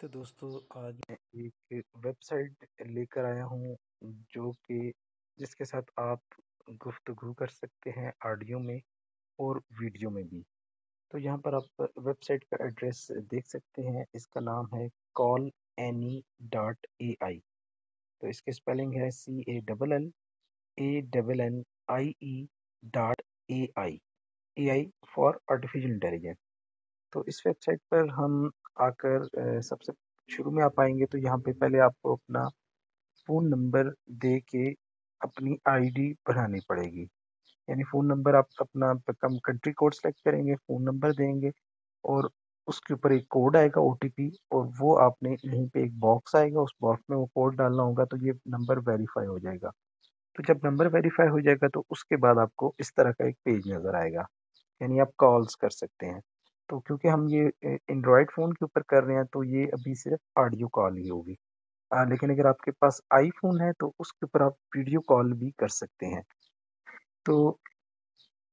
तो दोस्तों, आज मैं एक वेबसाइट लेकर आया हूँ, जो कि जिसके साथ आप गुफ्तगू कर सकते हैं ऑडियो में और वीडियो में भी। तो यहाँ पर आप वेबसाइट का एड्रेस देख सकते हैं। इसका नाम है call Annie dot A I तो इसकी स्पेलिंग है C A double L A double N I E dot A I A I for artificial intelligence तो इस वेबसाइट पर हम आकर सबसे शुरू में आप आएँगे तो यहाँ पे पहले आपको अपना फ़ोन नंबर दे के अपनी आईडी बनानी पड़ेगी। यानी फ़ोन नंबर आप अपना कम कंट्री कोड सेलेक्ट करेंगे, फ़ोन नंबर देंगे और उसके ऊपर एक कोड आएगा ओटीपी और वो आपने यहीं पे एक बॉक्स आएगा, उस बॉक्स में वो कोड डालना होगा तो ये नंबर वेरीफाई हो जाएगा। तो जब नंबर वेरीफाई हो जाएगा तो उसके बाद आपको इस तरह का एक पेज नज़र आएगा। यानी आप कॉल्स कर सकते हैं। तो क्योंकि हम ये एंड्रॉयड फ़ोन के ऊपर कर रहे हैं तो ये अभी सिर्फ़ ऑडियो कॉल ही होगी। लेकिन अगर आपके पास आईफोन है तो उसके ऊपर आप वीडियो कॉल भी कर सकते हैं। तो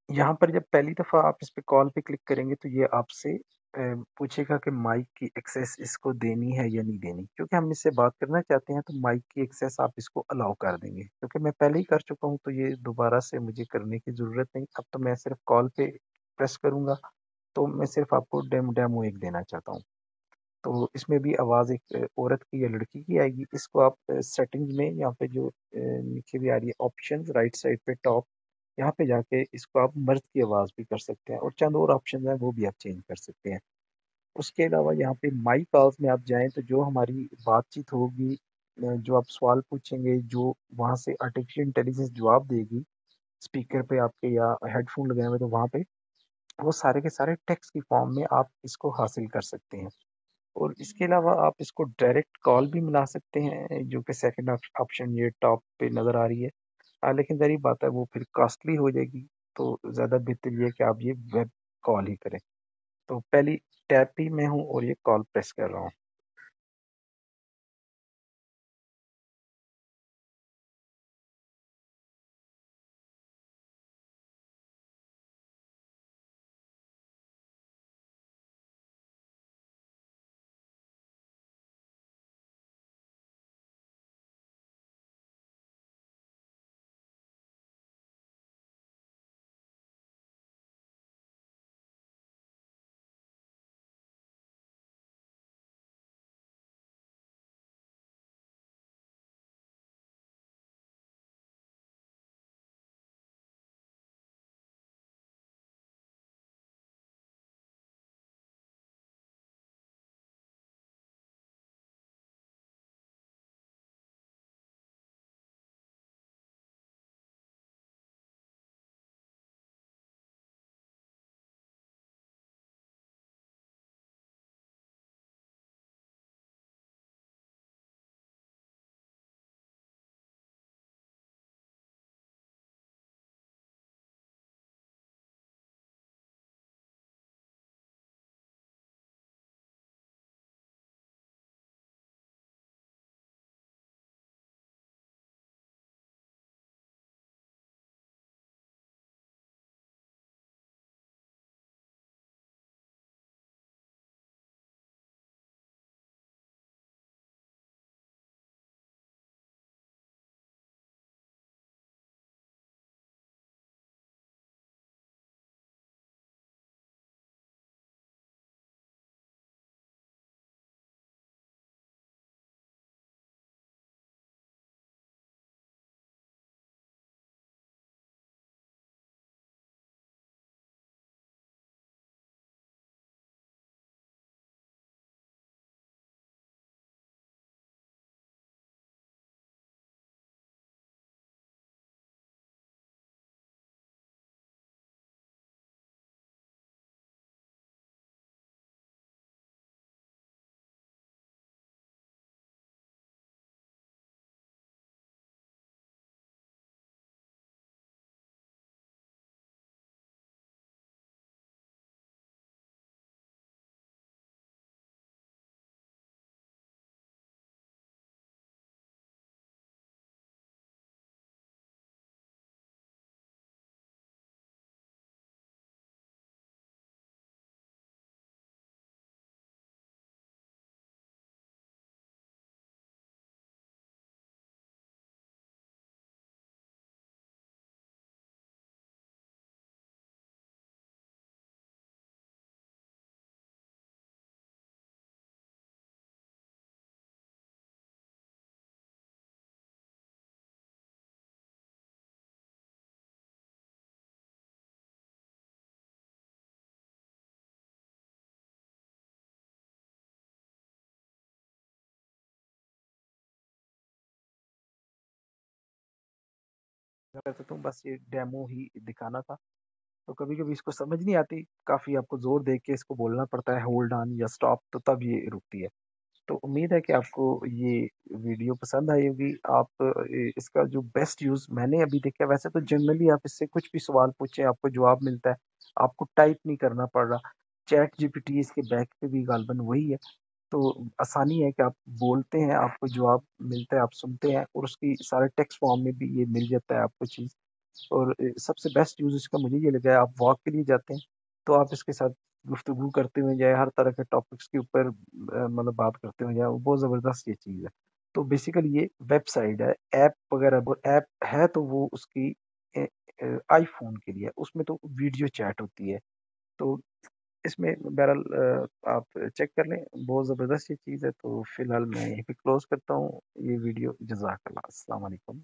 यहाँ पर जब पहली दफ़ा आप इस पर कॉल पे क्लिक करेंगे तो ये आपसे पूछेगा कि माइक की एक्सेस इसको देनी है या नहीं देनी। क्योंकि हम इससे बात करना चाहते हैं तो माइक की एक्सेस आप इसको अलाउ कर देंगे। क्योंकि मैं पहले ही कर चुका हूँ तो ये दोबारा से मुझे करने की ज़रूरत नहीं। अब तो मैं सिर्फ़ कॉल पे प्रेस करूँगा। तो मैं सिर्फ़ आपको डेमो डेमो एक देना चाहता हूँ। तो इसमें भी आवाज़ एक औरत की या लड़की की आएगी, इसको आप सेटिंग्स में यहाँ पे जो नीचे भी आ रही है ऑप्शन राइट साइड पे टॉप, यहाँ पे जाके इसको आप मर्द की आवाज़ भी कर सकते हैं और चंद और ऑप्शन हैं, वो भी आप चेंज कर सकते हैं। उसके अलावा यहाँ पे माई कॉल्स में आप जाएँ तो जो हमारी बातचीत होगी जो आप सवाल पूछेंगे, जो वहाँ से आर्टिफिशियल इंटेलिजेंस जवाब देगी, स्पीकर पे आपके या हेडफोन लगाए हुए तो वहाँ पे वो सारे के सारे टेक्स्ट की फॉर्म में आप इसको हासिल कर सकते हैं। और इसके अलावा आप इसको डायरेक्ट कॉल भी मिला सकते हैं जो कि सेकंड ऑप्शन ये टॉप पे नज़र आ रही है। आ, लेकिन जहरी बात है वो फिर कॉस्टली हो जाएगी तो ज़्यादा बेहतर ये कि आप ये वेब कॉल ही करें। तो पहली टैप ही मैं हूँ और ये कॉल प्रेस कर रहा हूँ। कर सकता हूँ बस ये डेमो ही दिखाना था। तो कभी-कभी इसको समझ नहीं आती, काफ़ी आपको ज़ोर दे के इसको बोलना पड़ता है होल्ड ऑन या स्टॉप तो तब ये रुकती है। तो उम्मीद है कि आपको ये वीडियो पसंद आई होगी। आप इसका जो बेस्ट यूज़ मैंने अभी देखा वैसे तो जनरली आप इससे कुछ भी सवाल पूछें आपको जवाब मिलता है। आपको टाइप नहीं करना पड़ रहा। चैट जीपीटी इसके बैक पे भी गालबन वही है। तो आसानी है कि आप बोलते हैं, आपको जवाब मिलता है, आप सुनते हैं और उसकी सारे टेक्स्ट फॉर्म में भी ये मिल जाता है आपको चीज़। और सबसे बेस्ट यूज़ इसका मुझे ये लगा है आप वॉक के लिए जाते हैं, तो आप इसके साथ गुफ्तगू करते हुए जाए हर तरह के टॉपिक्स के ऊपर मतलब बात करते हुए जाएँ, बहुत ज़बरदस्त ये चीज़ है। तो बेसिकली ये वेबसाइट है, ऐप वगैरह वो ऐप है तो वो उसकी आईफ़ोन के लिए उसमें तो वीडियो चैट होती है। तो इसमें बहरहाल आप चेक कर लें, बहुत ज़बरदस्त ये चीज़ है, तो फ़िलहाल मैं यहीं पे क्लोज़ करता हूँ ये वीडियो। जज़ाकल्लाह, अस्सलाम वालेकुम।